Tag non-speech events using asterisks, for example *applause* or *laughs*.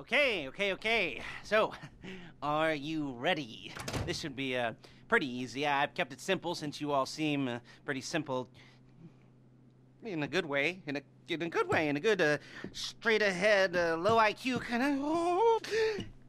Okay, okay, okay. So, *laughs* are you ready? This should be uh, pretty easy. I've kept it simple since you all seem uh, pretty simple. In a good way. In a in a good way. In a good, uh, straight ahead, uh, low IQ kind of. *laughs*